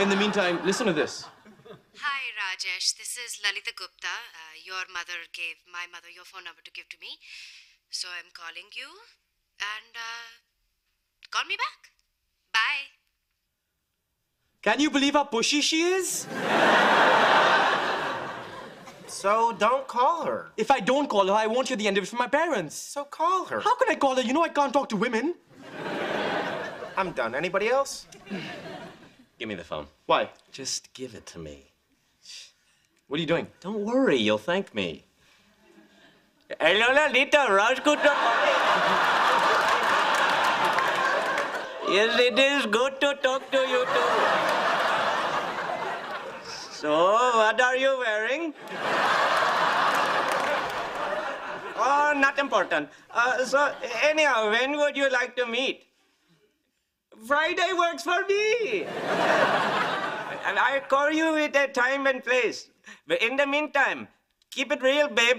In the meantime, listen to this. Hi, Rajesh. This is Lalita Gupta. Uh, your mother gave my mother your phone number to give to me. So I'm calling you. And uh, call me back. Bye. Can you believe how pushy she is? So don't call her. If I don't call her, I won't hear the end of it from my parents. So call her. How can I call her? You know I can't talk to women. I'm done. Anybody else? Give me the phone. Why? Just give it to me. What are you doing? Don't worry, you'll thank me. Hello, Lalita. Raj good. Yes, it is good to talk to you too. So, what are you wearing? Oh, not important. Uh, so, anyhow, when would you like to meet? Friday works for me. And I call you with a time and place. But in the meantime, keep it real, babe.